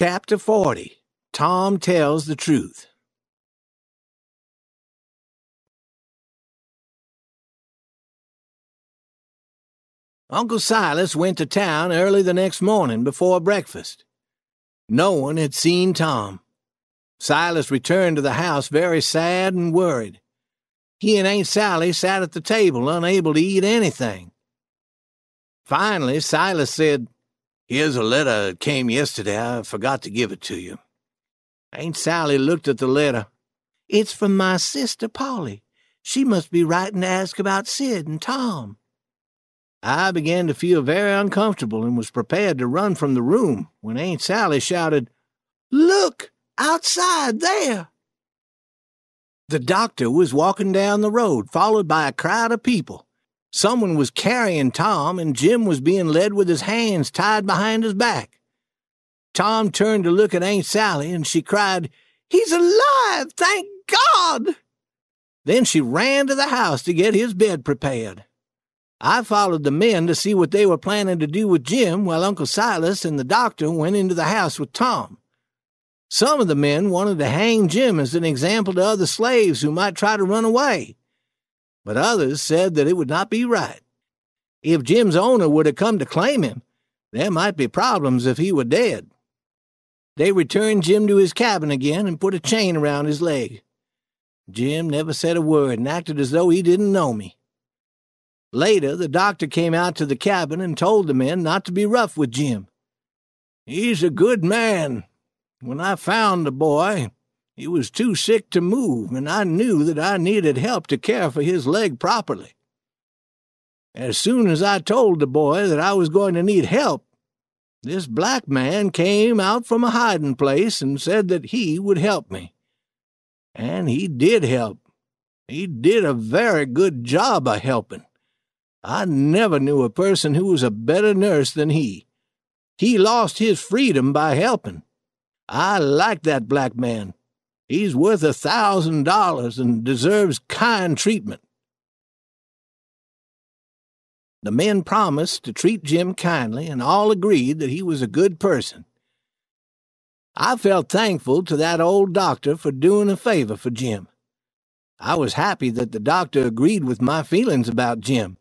Chapter 40 Tom Tells the Truth. Uncle Silas went to town early the next morning before breakfast. No one had seen Tom. Silas returned to the house very sad and worried. He and Aunt Sally sat at the table, unable to eat anything. Finally, Silas said, Here's a letter that came yesterday. I forgot to give it to you. Aunt Sally looked at the letter. It's from my sister Polly. She must be writing to ask about Sid and Tom. I began to feel very uncomfortable and was prepared to run from the room when Aunt Sally shouted, Look! Outside there! The doctor was walking down the road, followed by a crowd of people. Someone was carrying Tom, and Jim was being led with his hands tied behind his back. Tom turned to look at Aunt Sally, and she cried, He's alive! Thank God! Then she ran to the house to get his bed prepared. I followed the men to see what they were planning to do with Jim while Uncle Silas and the doctor went into the house with Tom. Some of the men wanted to hang Jim as an example to other slaves who might try to run away but others said that it would not be right. If Jim's owner would have come to claim him, there might be problems if he were dead. They returned Jim to his cabin again and put a chain around his leg. Jim never said a word and acted as though he didn't know me. Later, the doctor came out to the cabin and told the men not to be rough with Jim. He's a good man. When I found the boy, he was too sick to move, and I knew that I needed help to care for his leg properly. As soon as I told the boy that I was going to need help, this black man came out from a hiding place and said that he would help me. And he did help. He did a very good job of helping. I never knew a person who was a better nurse than he. He lost his freedom by helping. I like that black man. He's worth a thousand dollars and deserves kind treatment. The men promised to treat Jim kindly, and all agreed that he was a good person. I felt thankful to that old doctor for doing a favor for Jim. I was happy that the doctor agreed with my feelings about Jim.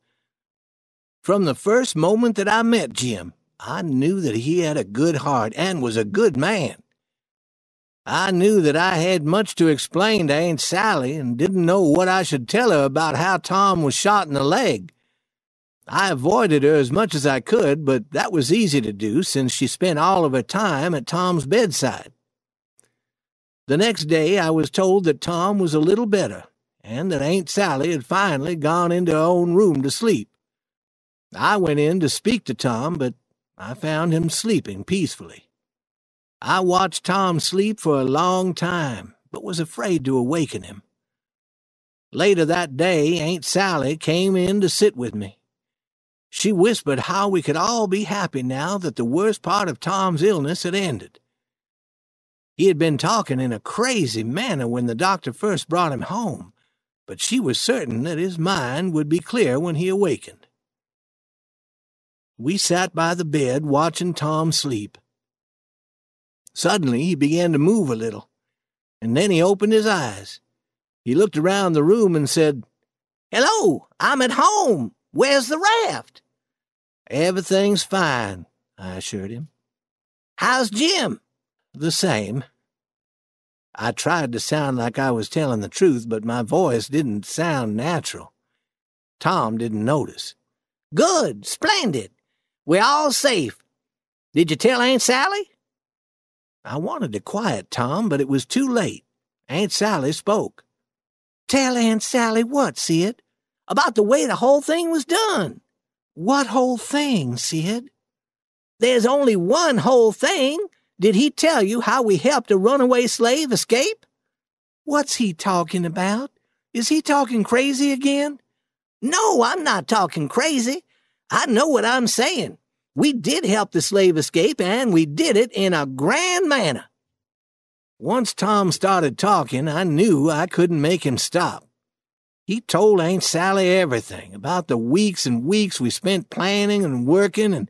From the first moment that I met Jim, I knew that he had a good heart and was a good man. I knew that I had much to explain to Aunt Sally and didn't know what I should tell her about how Tom was shot in the leg. I avoided her as much as I could, but that was easy to do since she spent all of her time at Tom's bedside. The next day I was told that Tom was a little better and that Aunt Sally had finally gone into her own room to sleep. I went in to speak to Tom, but I found him sleeping peacefully. I watched Tom sleep for a long time, but was afraid to awaken him. Later that day, Aunt Sally came in to sit with me. She whispered how we could all be happy now that the worst part of Tom's illness had ended. He had been talking in a crazy manner when the doctor first brought him home, but she was certain that his mind would be clear when he awakened. We sat by the bed watching Tom sleep. Suddenly he began to move a little, and then he opened his eyes. He looked around the room and said, Hello, I'm at home. Where's the raft? Everything's fine, I assured him. How's Jim? The same. I tried to sound like I was telling the truth, but my voice didn't sound natural. Tom didn't notice. Good, splendid. We're all safe. Did you tell Aunt Sally? I wanted to quiet Tom, but it was too late. Aunt Sally spoke. Tell Aunt Sally what, Sid? About the way the whole thing was done. What whole thing, Sid? There's only one whole thing. Did he tell you how we helped a runaway slave escape? What's he talking about? Is he talking crazy again? No, I'm not talking crazy. I know what I'm saying. We did help the slave escape, and we did it in a grand manner. Once Tom started talking, I knew I couldn't make him stop. He told Aunt Sally everything about the weeks and weeks we spent planning and working and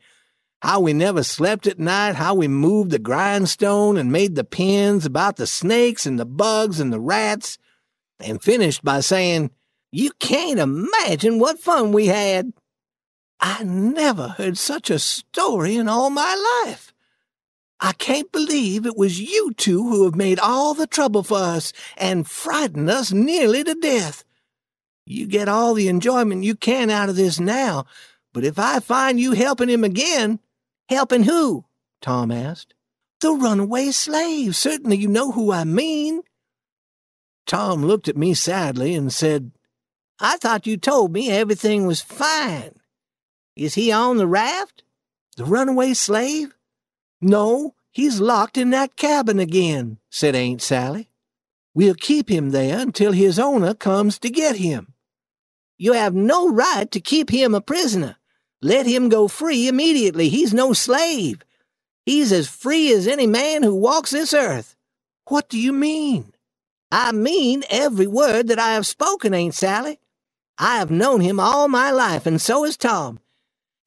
how we never slept at night, how we moved the grindstone and made the pins, about the snakes and the bugs and the rats, and finished by saying, You can't imagine what fun we had. I never heard such a story in all my life. I can't believe it was you two who have made all the trouble for us and frightened us nearly to death. You get all the enjoyment you can out of this now, but if I find you helping him again, helping who? Tom asked. The runaway slave. Certainly you know who I mean. Tom looked at me sadly and said, I thought you told me everything was fine. Is he on the raft? The runaway slave? No, he's locked in that cabin again, said Aunt Sally. We'll keep him there until his owner comes to get him. You have no right to keep him a prisoner. Let him go free immediately. He's no slave. He's as free as any man who walks this earth. What do you mean? I mean every word that I have spoken, Aunt Sally. I have known him all my life, and so has Tom.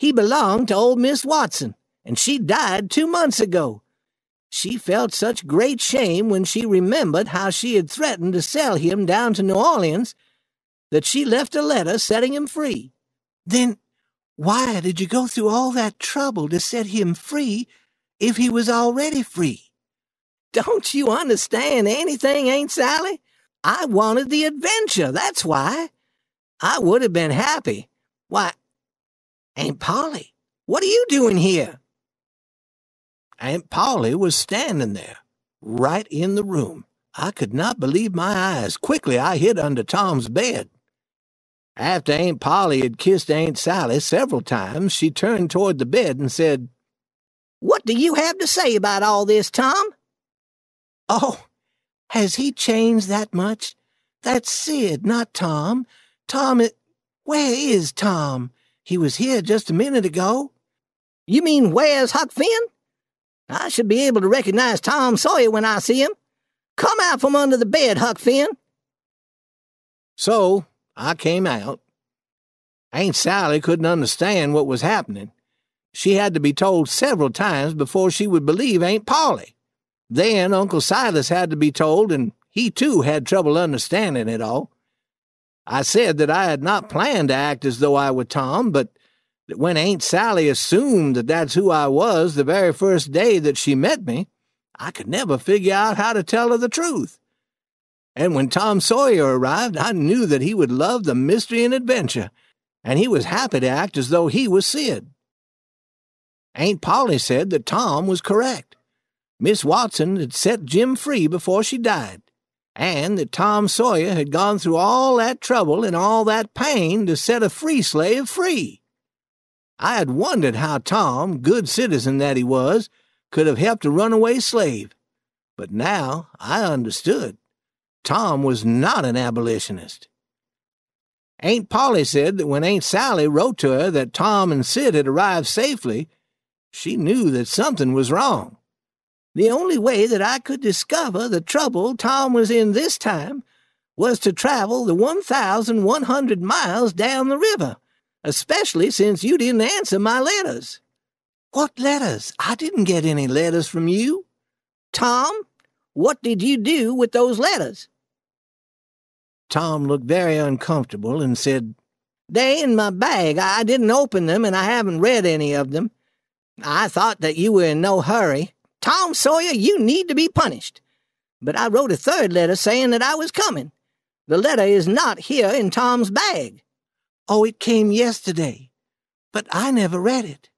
He belonged to old Miss Watson, and she died two months ago. She felt such great shame when she remembered how she had threatened to sell him down to New Orleans that she left a letter setting him free. Then why did you go through all that trouble to set him free if he was already free? Don't you understand anything, Aunt Sally? I wanted the adventure, that's why. I would have been happy. Why, Aunt Polly, what are you doing here? Aunt Polly was standing there, right in the room. I could not believe my eyes. Quickly I hid under Tom's bed. After Aunt Polly had kissed Aunt Sally several times, she turned toward the bed and said, What do you have to say about all this, Tom? Oh, has he changed that much? That's Sid, not Tom. Tom, it, where is Tom? He was here just a minute ago. You mean where's Huck Finn? I should be able to recognize Tom Sawyer when I see him. Come out from under the bed, Huck Finn. So I came out. Aunt Sally couldn't understand what was happening. She had to be told several times before she would believe Aunt Polly. Then Uncle Silas had to be told, and he too had trouble understanding it all. I said that I had not planned to act as though I were Tom, but that when Aunt Sally assumed that that's who I was the very first day that she met me, I could never figure out how to tell her the truth. And when Tom Sawyer arrived, I knew that he would love the mystery and adventure, and he was happy to act as though he was Sid. Aunt Polly said that Tom was correct. Miss Watson had set Jim free before she died and that Tom Sawyer had gone through all that trouble and all that pain to set a free slave free. I had wondered how Tom, good citizen that he was, could have helped a runaway slave, but now I understood. Tom was not an abolitionist. Aunt Polly said that when Aunt Sally wrote to her that Tom and Sid had arrived safely, she knew that something was wrong. The only way that I could discover the trouble Tom was in this time was to travel the 1,100 miles down the river, especially since you didn't answer my letters. What letters? I didn't get any letters from you. Tom, what did you do with those letters? Tom looked very uncomfortable and said, They in my bag. I didn't open them and I haven't read any of them. I thought that you were in no hurry. Tom Sawyer, you need to be punished. But I wrote a third letter saying that I was coming. The letter is not here in Tom's bag. Oh, it came yesterday, but I never read it.